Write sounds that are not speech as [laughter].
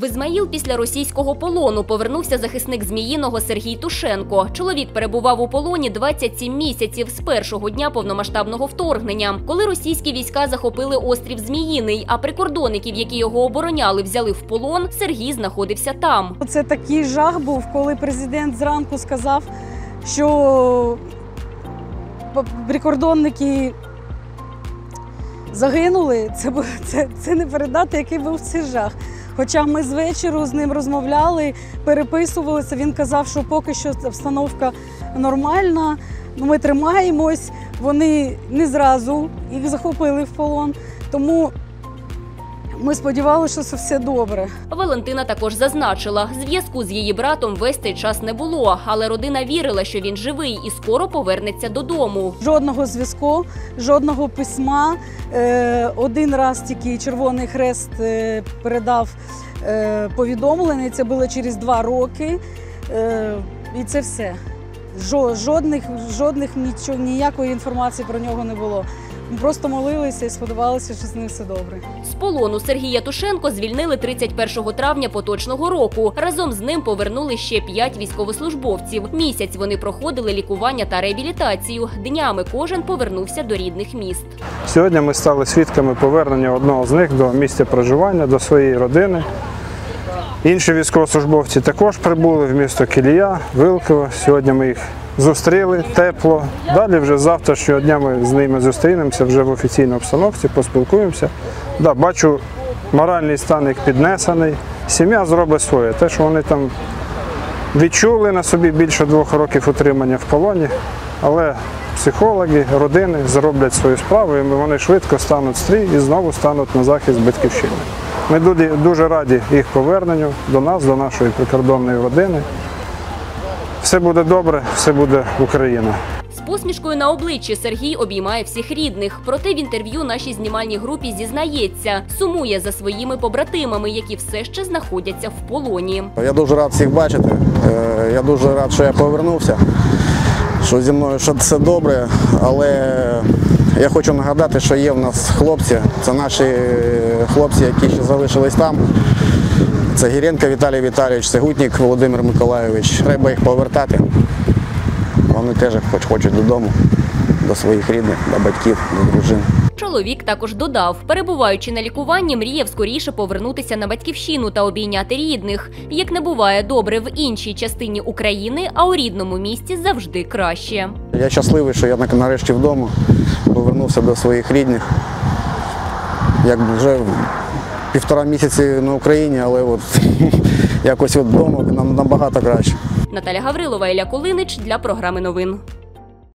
В Ізмаїл після російського полону повернувся захисник Зміїного Сергій Тушенко. Чоловік перебував у полоні 27 місяців з першого дня повномасштабного вторгнення, коли російські війська захопили острів Зміїний, а прикордонників, які його обороняли, взяли в полон. Сергій знаходився там. Це такий жах був, коли президент зранку сказав, що прикордонники загинули. Це, це, це не передати, який був цей жах. Хоча ми з вечора з ним розмовляли, переписувалися. Він казав, що поки що обстановка нормальна, ми тримаємось. Вони не зразу їх захопили в полон. Тому ми сподівалися, що це все добре. Валентина також зазначила, зв'язку з її братом весь цей час не було, але родина вірила, що він живий і скоро повернеться додому. Жодного зв'язку, жодного письма. Е, один раз тільки Червоний Хрест е, передав е, повідомлення. Це було через два роки. І це все. Жодних, жодних нічого, ніякої інформації про нього не було. Ми просто молилися і сподівалися, що з ним все добре. З полону Сергія Тушенко звільнили 31 травня поточного року. Разом з ним повернули ще п'ять військовослужбовців. Місяць вони проходили лікування та реабілітацію. Днями кожен повернувся до рідних міст. Сьогодні ми стали свідками повернення одного з них до місця проживання, до своєї родини. Інші військовослужбовці також прибули в місто Кілія, Вилково. Сьогодні ми їх зустріли тепло. Далі вже з завтрашнього дня ми з ними зустрінемося вже в офіційній обстановці, поспілкуємося. Да, бачу, моральний стан їх піднесений. Сім'я зробить своє. Те, що вони там відчули на собі більше двох років утримання в полоні, але психологи, родини зроблять свою справу, і вони швидко стануть стрій і знову стануть на захист батьківщини. Ми дуже раді їх поверненню до нас, до нашої прикордонної родини. Все буде добре, все буде Україна. З посмішкою на обличчі Сергій обіймає всіх рідних. Проте в інтерв'ю нашій знімальній групі зізнається, сумує за своїми побратимами, які все ще знаходяться в полоні. Я дуже рад всіх бачити. Е, Я дуже рад, що я повернувся, що зі мною що все добре, але я хочу нагадати, що є в нас хлопці. Це наші хлопці, які ще залишились там. Це Гіренко Віталій Віталійович, це Гутнік Володимир Миколайович. Треба їх повертати. Вони теж хоч хочуть додому, до своїх рідних, до батьків, до дружин. Чоловік також додав, перебуваючи на лікуванні, мріяв скоріше повернутися на батьківщину та обійняти рідних. Як не буває добре в іншій частині України, а у рідному місті завжди краще. Я щасливий, що я нарешті вдома повернувся до своїх рідних. Як вже півтора місяці на Україні, але от [laughs] якось от вдома нам набагато краще. Наталя Гаврилова, Ілля Кулинич для програми новин.